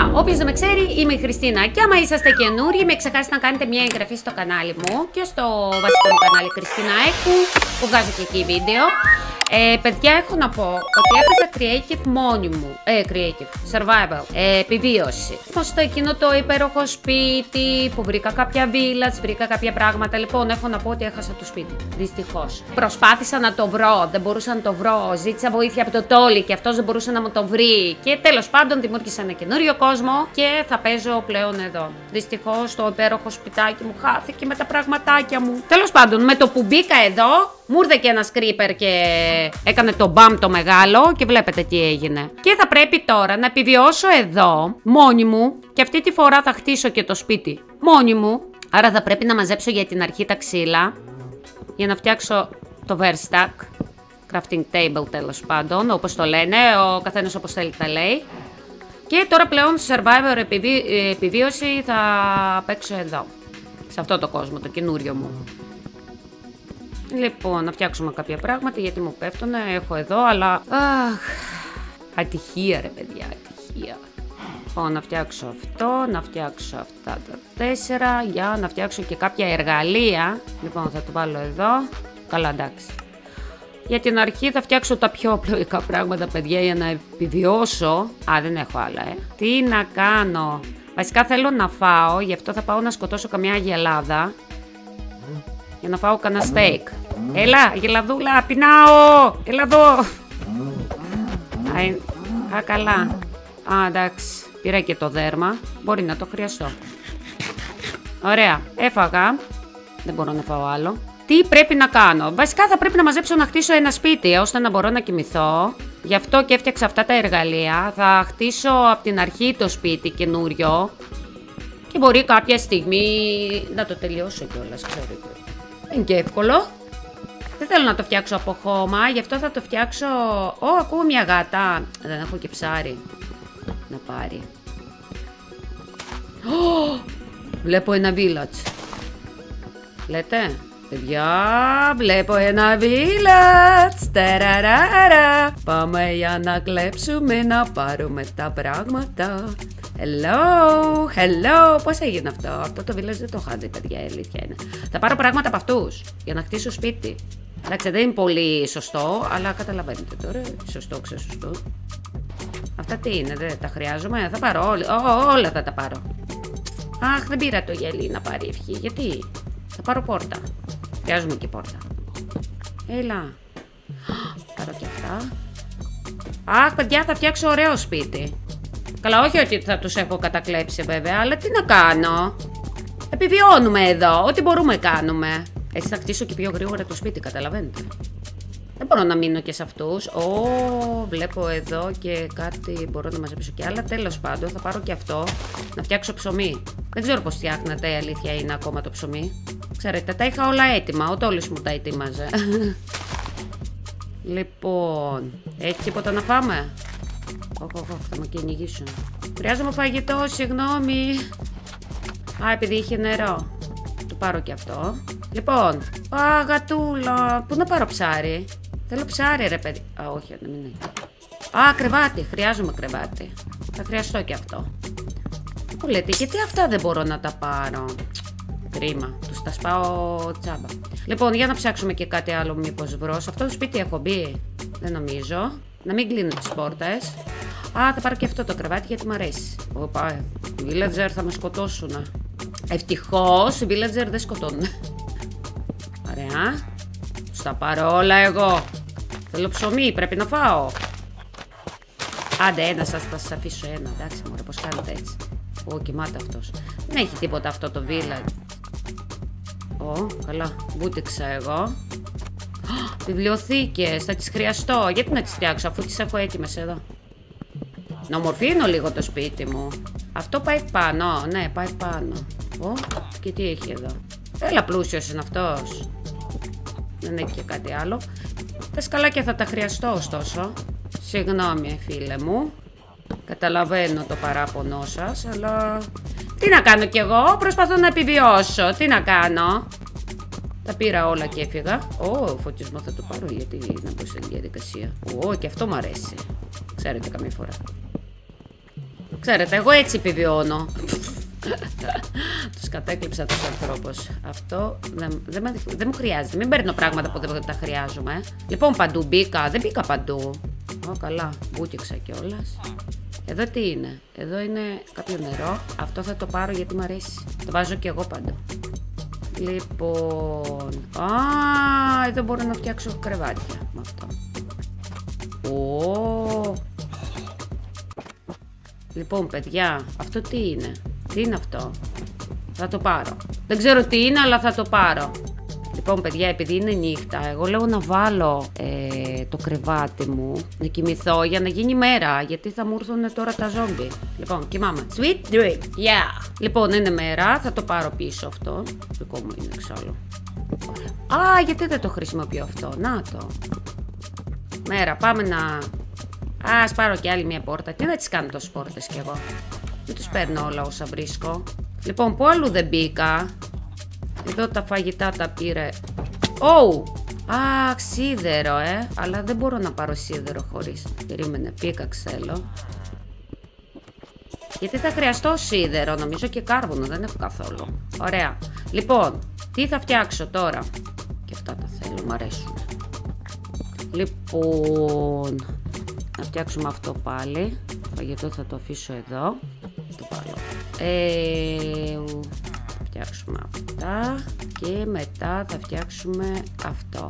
Γεια! Όποιος δεν με ξέρει, είμαι η Χριστίνα. Και άμα είσαστε καινούριοι, με ξεχάσετε να κάνετε μια εγγραφή στο κανάλι μου και στο βασικό μου κανάλι Χριστίνα Έκου, που βγάζω και εκεί βίντεο. Ε, παιδιά, έχω να πω ότι έπαιζα creative μόνη μου. Ε, creative, survival, ε, επιβίωση. Όπω στο εκείνο το υπέροχο σπίτι που βρήκα κάποια villas, βρήκα κάποια πράγματα. Λοιπόν, έχω να πω ότι έχασα το σπίτι. Δυστυχώς. Προσπάθησα να το βρω, δεν μπορούσα να το βρω. Ζήτησα βοήθεια από το Τόλι και αυτός δεν μπορούσε να μου το βρει. Και τέλος πάντων δημιούργησα ένα καινούριο κόσμο και θα παίζω πλέον εδώ. Δυστυχώς το υπέροχο σπιτάκι μου χάθηκε με τα πραγματάκια μου. Τέλος πάντων, με το που μπήκα εδώ, μου ήρθε και ένας κρύπερ και έκανε το μπαμ το μεγάλο και βλέπετε τι έγινε. Και θα πρέπει τώρα να επιβιώσω εδώ μόνη μου και αυτή τη φορά θα χτίσω και το σπίτι μόνη μου. Άρα θα πρέπει να μαζέψω για την αρχή τα ξύλα για να φτιάξω το verstack. Crafting table τέλος πάντων, όπως το λένε, ο καθένας όπως θέλει τα λέει. Και τώρα πλέον στη Survivor επιβίωση θα παίξω εδώ. Σε αυτό το κόσμο, το καινούριο μου. Λοιπόν, να φτιάξουμε κάποια πράγματα γιατί μου πέφτουνε. Έχω εδώ, αλλά. Αχ. Ατυχία, ρε παιδιά, ατυχία. Λοιπόν, να φτιάξω αυτό, να φτιάξω αυτά τα τέσσερα για να φτιάξω και κάποια εργαλεία. Λοιπόν, θα το βάλω εδώ. Καλά, εντάξει. Για την αρχή θα φτιάξω τα πιο απλοϊκά πράγματα, παιδιά, για να επιβιώσω. Α, δεν έχω άλλα, ε. Τι να κάνω. Βασικά θέλω να φάω, γι' αυτό θα πάω να σκοτώσω καμιά γελάδα. Για να φάω κανένα στέικ. Έλα, γελαδούλα, πεινάω! Έλα εδώ! Α, καλά. Α, εντάξει. Πήρα και το δέρμα. Μπορεί να το χρειαστώ. Ωραία. Έφαγα. Δεν μπορώ να φάω άλλο. Τι πρέπει να κάνω; Βασικά θα πρέπει να μαζέψω να χτίσω ένα σπίτι ώστε να μπορώ να κοιμηθώ. Γι' αυτό και έφτιαξα αυτά τα εργαλεία. Θα χτίσω από την αρχή το σπίτι καινούριο. Και μπορεί κάποια στιγμή να το τελειώσω κιόλας, ξέρετε. Δεν είναι και εύκολο. Δεν θέλω να το φτιάξω από χώμα, γι' αυτό θα το φτιάξω... Ω, ακούω μια γάτα. Δεν έχω και ψάρι να πάρει. Ω, βλέπω ένα village. Λέτε, παιδιά, βλέπω ένα village. Τεραραρα. Πάμε για να κλέψουμε, να πάρουμε τα πράγματα. Hello, hello, πώς έγινε αυτό; Αυτό το village δεν το είχα δει, παιδιά, η αλήθεια είναι. Θα πάρω πράγματα από αυτούς για να χτίσω σπίτι. Εντάξει, δεν είναι πολύ σωστό, αλλά καταλαβαίνετε τώρα. Σωστό, ξεσωστό. Αυτά τι είναι, δεν τα χρειάζομαι; Θα πάρω όλα, όλα θα τα πάρω. Αχ, δεν πήρα το γυαλί να πάρει ευχή. Γιατί; Θα πάρω πόρτα. Χρειάζομαι και πόρτα. Έλα. Πάρω και αυτά. Αχ, παιδιά, θα φτιάξω ωραίο σπίτι. Καλά, όχι ότι θα τους έχω κατακλέψει βέβαια, αλλά τι να κάνω. Επιβιώνουμε εδώ, ό,τι μπορούμε κάνουμε. Έτσι θα χτίσω και πιο γρήγορα το σπίτι, καταλαβαίνετε. Δεν μπορώ να μείνω και σε αυτούς. Ω, βλέπω εδώ και κάτι μπορώ να μαζέψω και άλλα. Τέλος πάντων, θα πάρω και αυτό να φτιάξω ψωμί. Δεν ξέρω πώς φτιάχνετε, η αλήθεια είναι ακόμα το ψωμί. Ξέρετε, τα είχα όλα έτοιμα. Ο Τόλης μου τα ετοίμαζε. λοιπόν, έχει τίποτα να φάμε; Όχι, όχι, θα με κυνηγήσουν. Χρειάζομαι φαγητός, συγγνώμη. Α, επειδή είχε νερό. Το πάρω και αυτό. Λοιπόν, α, γατούλα. Πού να πάρω ψάρι; Θέλω ψάρι, ρε παιδί. Α, όχι, δεν είναι. Α, κρεβάτι. Χρειάζομαι κρεβάτι. Θα χρειαστώ και αυτό. Μου λέτε, γιατί αυτά δεν μπορώ να τα πάρω; Κρίμα. Τους τα σπάω τσάμπα. Λοιπόν, για να ψάξουμε και κάτι άλλο, μήπως βρω. Σε αυτό το σπίτι έχω μπει. Δεν νομίζω. Να μην κλείνω τις πόρτες. Α, θα πάρω και αυτό το κρεβάτι γιατί μου αρέσει. Οπα, οι villager θα με σκοτώσουν. Ευτυχώς οι villager δεν σκοτώνουν. Ωραία. Στα πάρω όλα εγώ. Θέλω ψωμί, πρέπει να φάω. Άντε, ένα σας θα σας αφήσω ένα. Εντάξει, μωρέ, πώς κάνετε έτσι. Ω, κοιμάται αυτός. Δεν έχει τίποτα αυτό το village. Ω, καλά, βούτυξα εγώ. Βιβλιοθήκες, θα τις χρειαστώ. Γιατί να τις φτιάξω, αφού τις έχω έτοιμες εδώ. Να ομορφύνω λίγο το σπίτι μου. Αυτό πάει πάνω, ναι, πάει πάνω. Ω, και τι έχει εδώ. Έλα πλούσιος είναι αυτός. Δεν έχει και κάτι άλλο. Τα σκαλάκια θα τα χρειαστώ ωστόσο. Συγγνώμη φίλε μου. Καταλαβαίνω το παράπονό σας, αλλά... Τι να κάνω κι εγώ, προσπαθώ να επιβιώσω. Τι να κάνω; Τα πήρα όλα και έφυγα. Ω, φωτισμό θα το πάρω γιατί να μπω στην διαδικασία. Ω, και αυτό μου αρέσει. Ξέρετε καμία φορά. Ξέρετε, εγώ έτσι επιβιώνω. Τους κατέκλυψα τους ανθρώπους. Αυτό δεν, δεν, με- δεν μου χρειάζεται. Μην παίρνω πράγματα που δεν τα χρειάζομαι. Λοιπόν, παντού μπήκα. Δεν μπήκα παντού. Ω, καλά. Μπούκεξα κιόλας. Εδώ τι είναι; Εδώ είναι κάποιο νερό. Αυτό θα το πάρω γιατί μου αρέσει. Το βάζω κι εγώ παντού. Λοιπόν. Α, εδώ μπορώ να φτιάξω κρεβάτια με αυτό. Ω, Λοιπόν, παιδιά, αυτό τι είναι; Τι είναι αυτό; Θα το πάρω. Δεν ξέρω τι είναι, αλλά θα το πάρω. Λοιπόν, παιδιά, επειδή είναι νύχτα, εγώ λέω να βάλω ε, το κρεβάτι μου, να κοιμηθώ για να γίνει μέρα, γιατί θα μου έρθουν τώρα τα ζόμπι. Λοιπόν, κοιμάμαι. Sweet dream, yeah. Λοιπόν, είναι μέρα, θα το πάρω πίσω αυτό. Δικό μου είναι εξάλλου. Ωραία. Α, γιατί δεν το χρησιμοποιώ αυτό; Να το. Μέρα, πάμε να. Α πάρω κι άλλη μια πόρτα. Τι να τις κάνω τόσες πόρτες κι εγώ. Δεν τους παίρνω όλα όσα βρίσκω. Λοιπόν, πού αλλού δεν μπήκα. Εδώ τα φαγητά τα πήρε. Ω! Α, σίδερο, ε. Αλλά δεν μπορώ να πάρω σίδερο χωρίς. Περίμενε, πίκαξ θέλω. Γιατί θα χρειαστώ σίδερο, νομίζω και κάρβουνο, δεν έχω καθόλου. Ωραία. Λοιπόν, τι θα φτιάξω τώρα; Και αυτά τα θέλω, μου αρέσουν. Λοιπόν, να φτιάξουμε αυτό πάλι. Το φαγητό θα το αφήσω εδώ. Το βάλω. Ε, θα φτιάξουμε αυτά και μετά θα φτιάξουμε αυτό.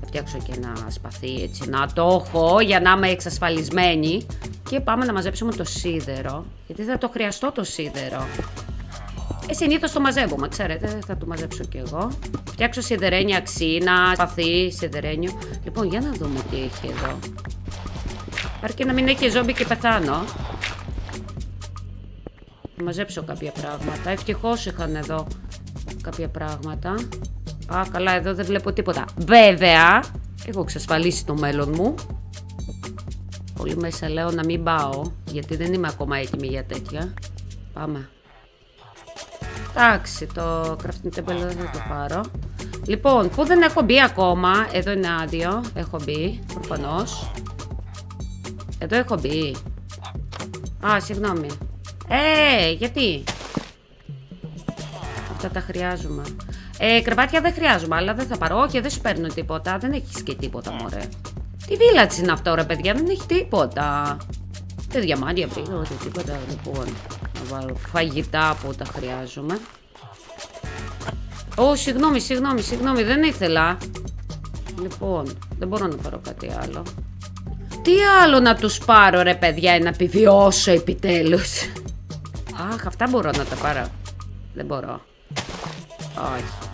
Θα φτιάξω και ένα σπαθί έτσι να το έχω για να είμαι εξασφαλισμένη. Και πάμε να μαζέψουμε το σίδερο, γιατί θα το χρειαστώ το σίδερο. Ε, συνήθως το μαζεύουμε, ξέρετε, θα το μαζέψω κι εγώ. Φτιάξω σιδερένια αξίνα, σπαθί, σιδερένιο. Λοιπόν, για να δούμε τι έχει εδώ. Αρκεί να μην έχει ζόμπι και πεθάνω. Θα μαζέψω κάποια πράγματα. Ευτυχώς είχαν εδώ κάποια πράγματα. Α, καλά, εδώ δεν βλέπω τίποτα. Βέβαια, έχω εξασφαλίσει το μέλλον μου. Πολύ μέσα λέω να μην πάω, γιατί δεν είμαι ακόμα έτοιμη για τέτοια. Πάμε. Εντάξει, το crafting table δεν θα το πάρω. Λοιπόν, που δεν έχω μπει ακόμα. Εδώ είναι άδειο. Έχω μπει, προφανώς. Εδώ έχω μπει. Α, συγγνώμη. Ε, γιατί; Αυτά τα χρειάζομαι. Ε, κρεβάτια δεν χρειάζομαι, αλλά δεν θα πάρω. Όχι, δεν σου παίρνω τίποτα. Δεν έχεις και τίποτα, μωρέ. Τι βίλατς είναι αυτό, ρε παιδιά, δεν έχει τίποτα. Δεν διαμάντια πήγα, ούτε τίποτα. Λοιπόν, να βάλω φαγητά που τα χρειάζομαι. Ω, συγγνώμη, συγγνώμη, συγγνώμη, δεν ήθελα. Λοιπόν, δεν μπορώ να πάρω κάτι άλλο. Τι άλλο να τους πάρω ρε παιδιά να επιβιώσω επιτέλους; Αχ, αυτά μπορώ να τα πάρω. Δεν μπορώ. Όχι.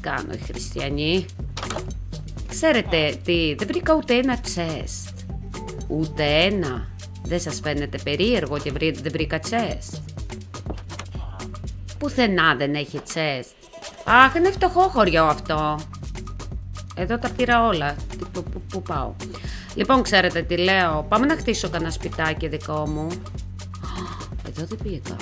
Κάνω οι χριστιανοί; Ξέρετε τι, δεν βρήκα ούτε ένα chest. Ούτε ένα. Δεν σας φαίνεται περίεργο ότι βρή- δεν βρήκα chest. Πουθενά δεν έχει chest. Αχ, είναι φτωχό χωριό αυτό. Εδώ τα πήρα όλα. Τι- Πού, πού- πού πάω. Λοιπόν, ξέρετε τι λέω. Πάμε να χτίσω κανένα σπιτάκι δικό μου. Εδώ δεν πήγα.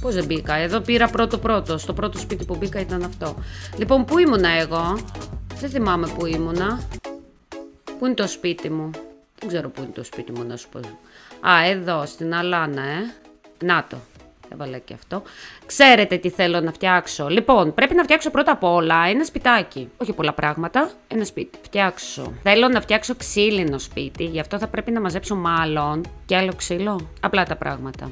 Πώς δεν μπήκα, εδώ πήρα πρώτο-πρώτο. Στο πρώτο σπίτι που μπήκα ήταν αυτό. Λοιπόν, πού ήμουνα εγώ; Δεν θυμάμαι πού ήμουνα. Πού είναι το σπίτι μου; Δεν ξέρω πού είναι το σπίτι μου, να σου πω. Α, εδώ, στην Αλάνα, ε. Να το. Έβαλα και αυτό. Ξέρετε τι θέλω να φτιάξω. Λοιπόν, πρέπει να φτιάξω πρώτα απ' όλα ένα σπιτάκι. Όχι πολλά πράγματα. Ένα σπίτι. Φτιάξω. Θέλω να φτιάξω ξύλινο σπίτι. Γι' αυτό θα πρέπει να μαζέψω μάλλον και άλλο ξύλο. Απλά τα πράγματα.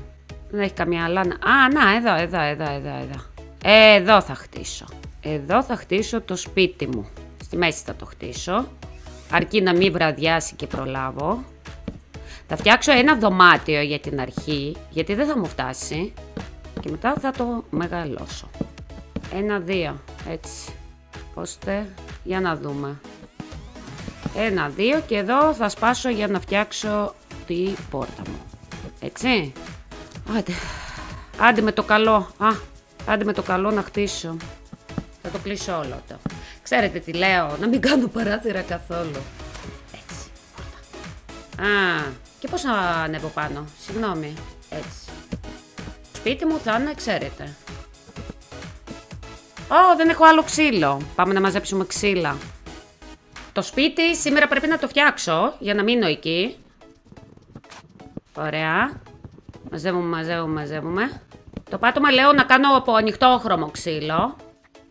Δεν έχει καμία αλάνα. Α, να, εδώ, εδώ, εδώ, εδώ, εδώ. Εδώ θα χτίσω. Εδώ θα χτίσω το σπίτι μου. Στη μέση θα το χτίσω. Αρκεί να μην βραδιάσει και προλάβω. Θα φτιάξω ένα δωμάτιο για την αρχή, γιατί δεν θα μου φτάσει. Και μετά θα το μεγαλώσω. Ένα, δύο, έτσι. Ώστε, για να δούμε. Ένα, δύο και εδώ θα σπάσω για να φτιάξω τη πόρτα μου. Έτσι. Άντε. Άντε με το καλό. Α, άντε με το καλό να χτίσω. Θα το κλείσω όλο το. Ξέρετε τι λέω, να μην κάνω παράθυρα καθόλου. Έτσι. Α, και πώς να ανέβω πάνω. Συγγνώμη. Έτσι. Σπίτι μου θα είναι, ξέρετε. Ω, δεν έχω άλλο ξύλο. Πάμε να μαζέψουμε ξύλα. Το σπίτι σήμερα πρέπει να το φτιάξω για να μείνω εκεί. Ωραία. Μαζεύουμε, μαζεύουμε, μαζεύουμε. Το πάτωμα λέω να κάνω από ανοιχτόχρωμο ξύλο.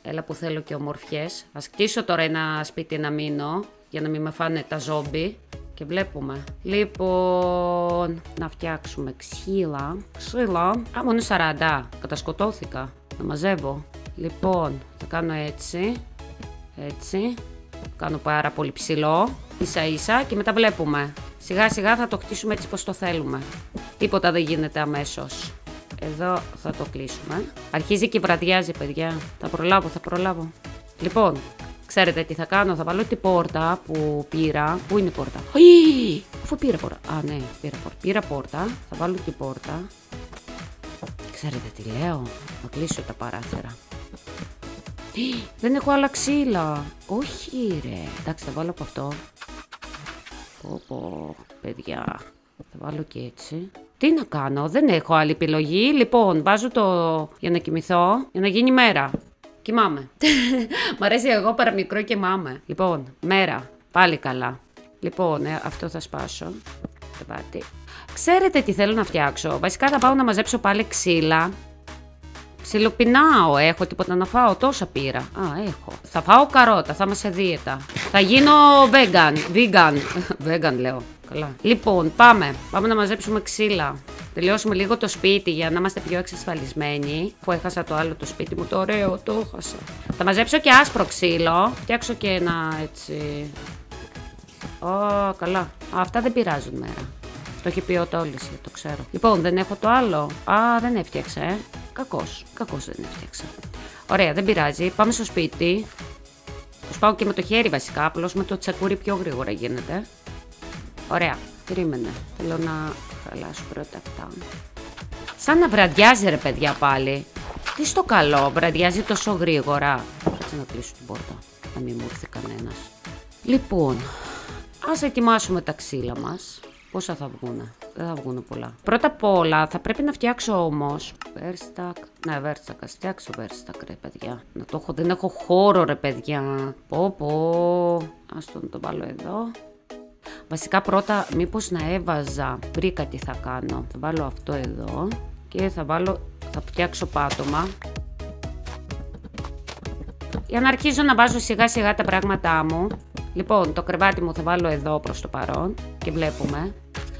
Έλα που θέλω και ομορφιές. Ας κτίσω τώρα ένα σπίτι να μείνω, για να μην με φάνε τα ζόμπι. Και βλέπουμε. Λοιπόν, να φτιάξουμε ξύλα. Ξύλα. Α, μόνο 40. Κατασκοτώθηκα. Να μαζεύω. Λοιπόν, θα κάνω έτσι. Έτσι. Κάνω πάρα πολύ ψηλό. Ίσα ίσα και μετά βλέπουμε. Σιγά σιγά θα το χτίσουμε έτσι πως το θέλουμε. Τίποτα δεν γίνεται αμέσως. Εδώ θα το κλείσουμε. Αρχίζει και βραδιάζει, παιδιά. Θα προλάβω, θα προλάβω. Λοιπόν, ξέρετε τι θα κάνω. Θα βάλω την πόρτα που πήρα. Πού είναι η πόρτα; Αϊ! Αφού πήρα πόρτα. Α, ναι, πήρα πόρτα. Πήρα πόρτα. Θα βάλω την πόρτα. Ξέρετε τι λέω. Θα κλείσω τα παράθυρα. Δεν έχω άλλα ξύλα. Όχι, ρε. Εντάξει, θα βάλω από αυτό. Πω, πω, παιδιά. Θα βάλω και έτσι. Τι να κάνω, δεν έχω άλλη επιλογή. Λοιπόν, βάζω το για να κοιμηθώ, για να γίνει μέρα. Κοιμάμαι. Μ' αρέσει εγώ παραμικρό και μάμε. Λοιπόν, μέρα. Πάλι καλά. Λοιπόν, ε, αυτό θα σπάσω. Κρεβάτι. Ξέρετε τι θέλω να φτιάξω; Βασικά θα πάω να μαζέψω πάλι ξύλα. Ψιλοπεινάω, έχω τίποτα να φάω, τόσα πήρα. Α, έχω. Θα φάω καρότα, θα είμαι σε δίαιτα. Θα γίνω vegan, vegan. vegan λέω. Καλά. Λοιπόν, πάμε. Πάμε να μαζέψουμε ξύλα. Τελειώσουμε λίγο το σπίτι για να είμαστε πιο εξασφαλισμένοι. Που έχασα το άλλο το σπίτι μου, το ωραίο, το έχασα. Θα μαζέψω και άσπρο ξύλο. Φτιάξω και ένα έτσι. Ω, καλά. αυτά δεν πειράζουν μέρα. Το έχει πει ο Τόλης, το ξέρω. Λοιπόν, δεν έχω το άλλο. Α, δεν έφτιαξε. Ε. Κακός. Κακός δεν έφτιαξε. Ωραία, δεν πειράζει. Πάμε στο σπίτι. Το σπάω και με το χέρι βασικά. Απλώς με το τσακούρι πιο γρήγορα γίνεται. Ωραία. Περίμενε. Θέλω να χαλάσω πρώτα αυτά. Σαν να βραδιάζει ρε παιδιά πάλι. Τι στο καλό, βραδιάζει τόσο γρήγορα. Κάτσε να κλείσω την πόρτα. Να μην μου έρθει κανένας. Λοιπόν, ας ετοιμάσουμε τα ξύλα μας. Πόσα θα βγουν, δεν θα βγουν πολλά. Πρώτα απ' όλα θα πρέπει να φτιάξω όμως. Βέρστακ. Ναι, βέρστακ. Α φτιάξω βέρστακ, ρε παιδιά. Να το έχω, δεν έχω χώρο, ρε παιδιά. Πω, πω. Α τον το βάλω εδώ. Βασικά πρώτα μήπως να έβαζα, βρήκα τι θα κάνω. Θα βάλω αυτό εδώ και θα βάλω, θα φτιάξω πάτωμα. Για να αρχίζω να βάζω σιγά σιγά τα πράγματά μου. Λοιπόν, το κρεβάτι μου θα βάλω εδώ προς το παρόν και βλέπουμε.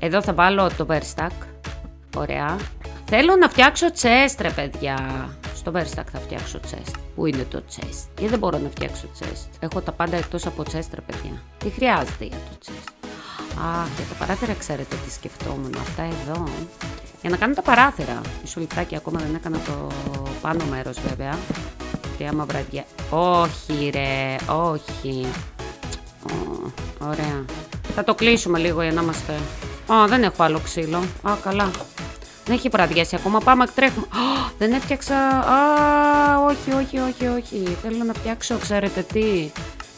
Εδώ θα βάλω το Verstack. Ωραία. Θέλω να φτιάξω chest, ρε παιδιά. Στο Verstack θα φτιάξω chest. Πού είναι το chest; Και δεν μπορώ να φτιάξω chest; Έχω τα πάντα εκτός από chest, ρε παιδιά. Τι χρειάζεται για το chest; Α, για τα παράθυρα ξέρετε τι σκεφτόμουν. Αυτά εδώ. Για να κάνω τα παράθυρα. Μισό λεπτάκι ακόμα δεν έκανα το πάνω μέρος βέβαια. Και άμα βραδιά... Όχι ρε, όχι. ωραία. Θα το κλείσουμε λίγο για να είμαστε... Α, δεν έχω άλλο ξύλο. Α, καλά. Δεν έχει βραδιάσει ακόμα. Πάμε, τρέχουμε. Α, δεν έφτιαξα. Α, όχι, όχι, όχι, όχι. Θέλω να φτιάξω, ξέρετε τι.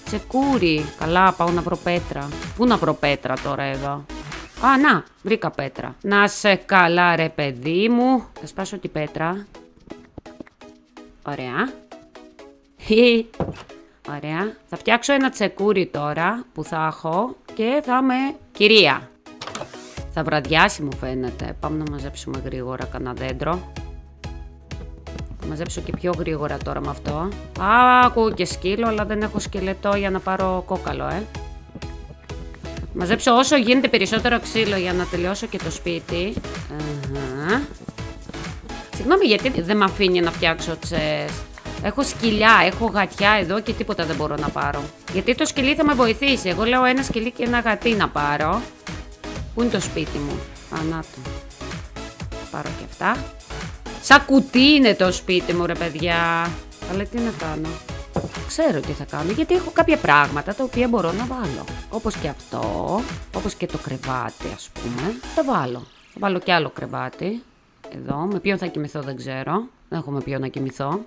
Τσεκούρι. Καλά, πάω να βρω πέτρα. Πού να βρω πέτρα τώρα εδώ; Α, να, βρήκα πέτρα. Να σε καλά, ρε παιδί μου. Θα σπάσω την πέτρα. Ωραία. Ωραία. Θα φτιάξω ένα τσεκούρι τώρα που θα έχω και θα είμαι κυρία. Θα βραδιάσει μου φαίνεται. Πάμε να μαζέψουμε γρήγορα κανένα δέντρο. Θα μαζέψω και πιο γρήγορα τώρα με αυτό. Α, ακούω και σκύλο, αλλά δεν έχω σκελετό για να πάρω κόκαλο, ε. Μαζέψω όσο γίνεται περισσότερο ξύλο για να τελειώσω και το σπίτι. Uh Συγγνώμη, γιατί δεν με αφήνει να φτιάξω τσεστ. Έχω σκυλιά, έχω γατιά εδώ και τίποτα δεν μπορώ να πάρω. Γιατί το σκυλί θα με βοηθήσει. Εγώ λέω ένα σκυλί και ένα γατί να πάρω. Πού είναι το σπίτι μου; Ανάτο. Πάρω και αυτά. Σαν κουτί είναι το σπίτι μου ρε παιδιά. Αλλά τι να κάνω. Ξέρω τι θα κάνω γιατί έχω κάποια πράγματα τα οποία μπορώ να βάλω. Όπως και αυτό, όπως και το κρεβάτι ας πούμε. Θα βάλω. Θα βάλω και άλλο κρεβάτι. Εδώ, με ποιον θα κοιμηθώ δεν ξέρω. Δεν έχω με ποιον να κοιμηθώ.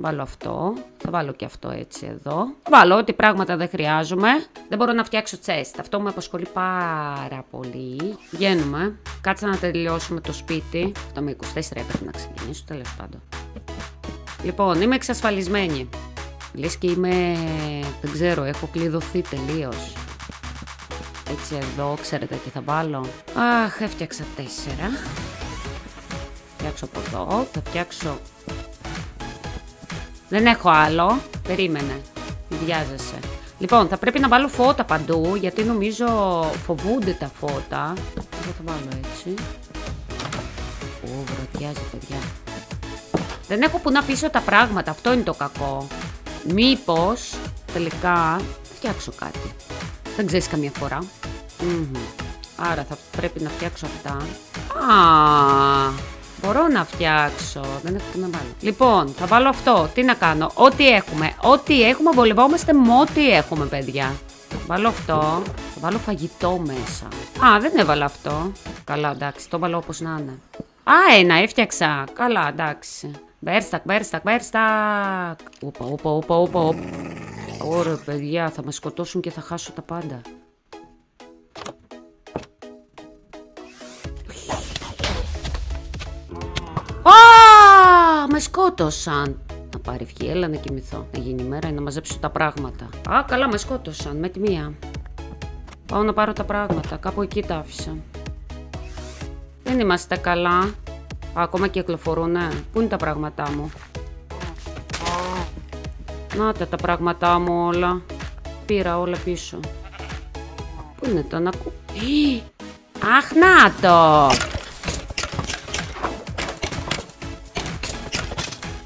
Θα βάλω αυτό. Θα βάλω και αυτό έτσι εδώ. Θα βάλω ό,τι πράγματα δεν χρειάζομαι. Δεν μπορώ να φτιάξω τσέστ. Αυτό με απασχολεί πάρα πολύ. Βγαίνουμε. Κάτσε να τελειώσουμε το σπίτι. Αυτό με 24 έπρεπε να ξεκινήσω, τέλος πάντων. Λοιπόν, είμαι εξασφαλισμένη. Λες και είμαι, δεν ξέρω, έχω κλειδωθεί τελείως. Έτσι εδώ, ξέρετε τι θα βάλω. Αχ, έφτιαξα τέσσερα. Φτιάξω από εδώ, θα φτιάξω... Δεν έχω άλλο. Περίμενε. Μην βιάζεσαι. Λοιπόν, θα πρέπει να βάλω φώτα παντού, γιατί νομίζω φοβούνται τα φώτα. Εγώ θα βάλω έτσι. Ω, βρωδιάζει, παιδιά. Δεν έχω που να πείσω τα πράγματα, αυτό είναι το κακό. Μήπως, τελικά, φτιάξω κάτι. Δεν ξέρεις καμία φορά. Άρα θα πρέπει να φτιάξω αυτά. Α, μπορώ να φτιάξω. Δεν έχω τι να βάλω. Λοιπόν, θα βάλω αυτό. Τι να κάνω; Ό,τι έχουμε. Ό,τι έχουμε, βολευόμαστε με ό,τι έχουμε, παιδιά. Βάλω αυτό. Θα βάλω φαγητό μέσα. Α, δεν έβαλα αυτό. Καλά, εντάξει. Το βάλω όπως να είναι. Α, ένα, έφτιαξα. Καλά, εντάξει. Μπέρστακ, μπέρστακ, μπέρστακ. Οπα, οπα, οπα, οπα. Ωραία, παιδιά, θα με σκοτώσουν και θα χάσω τα πάντα. Σκότωσαν. Να πάρει ευχή, έλα να κοιμηθώ. Να γίνει η μέρα ή να μαζέψω τα πράγματα. Α, καλά, με σκότωσαν με τη μία. Πάω να πάρω τα πράγματα. Κάπου εκεί τα άφησα. Δεν είμαστε καλά. Α, ακόμα κυκλοφορούνε. Πού είναι τα πράγματά μου; Να τα τα πράγματά μου όλα. Πήρα όλα πίσω. Πού είναι το να κου... Αχ, να το!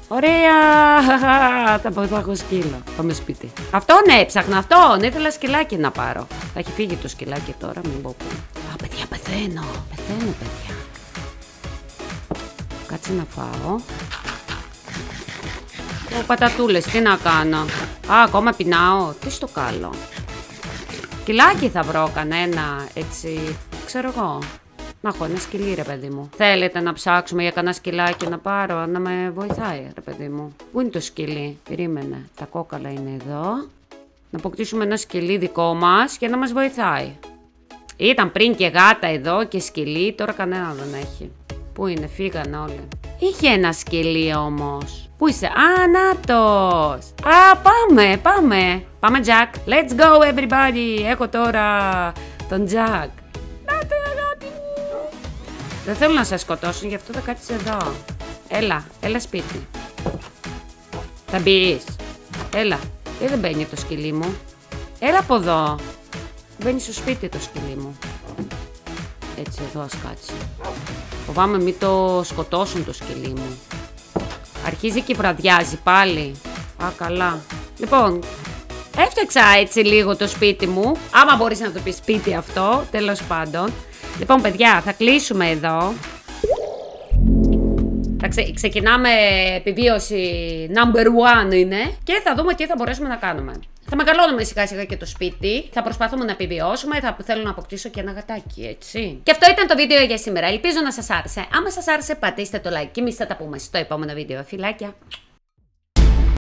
Ωραία! Τα έχω σκύλο. Πάμε σπίτι. Αυτό ναι, έψαχνα αυτό. Ναι, ήθελα σκυλάκι να πάρω. Θα έχει φύγει το σκυλάκι τώρα, μην πω πού. Α, παιδιά, πεθαίνω. Πεθαίνω, παιδιά. Κάτσε να φάω. Ω, πατατούλες, τι να κάνω. Α, ακόμα πεινάω. Τι στο κάλο. Σκυλάκι θα βρω κανένα, έτσι, ξέρω εγώ. Να έχω ένα σκυλί, ρε παιδί μου. Θέλετε να ψάξουμε για κανένα σκυλάκι να πάρω, να με βοηθάει, ρε παιδί μου. Πού είναι το σκυλί, περίμενε. Τα κόκαλα είναι εδώ. Να αποκτήσουμε ένα σκυλί δικό μας και να μας βοηθάει. Ήταν πριν και γάτα εδώ και σκυλί, τώρα κανένα δεν έχει. Πού είναι, φύγανε όλοι. Είχε ένα σκυλί όμως. Πού είσαι, Α, νάτος. Α, πάμε, πάμε. Πάμε, Jack. Let's go, everybody. Έχω τώρα τον Jack. Νάτε, αγάπη μου. Δεν θέλω να σε σκοτώσουν, γι' αυτό θα κάτσεις εδώ. Έλα, έλα σπίτι. Θα μπεις. Έλα. Γιατί δεν μπαίνει το σκυλί μου. Έλα από εδώ. Μπαίνει στο σπίτι το σκυλί μου. Έτσι εδώ ας κάτσεις. Φοβάμαι μην το σκοτώσουν το σκυλί μου. Αρχίζει και βραδιάζει πάλι. Α, καλά. Λοιπόν, έφτιαξα έτσι λίγο το σπίτι μου. Άμα μπορείς να το πεις σπίτι αυτό, τέλος πάντων. Λοιπόν, παιδιά, θα κλείσουμε εδώ. Θα ξε... Ξεκινάμε επιβίωση number one είναι και θα δούμε τι θα μπορέσουμε να κάνουμε. Θα μεγαλώνουμε σιγά σιγά και το σπίτι. Θα προσπαθούμε να επιβιώσουμε. Θα θέλω να αποκτήσω και ένα γατάκι, έτσι. Και αυτό ήταν το βίντεο για σήμερα. Ελπίζω να σας άρεσε. Άμα σας άρεσε, πατήστε το like και εμεί θα τα πούμε στο επόμενο βίντεο. Φιλάκια!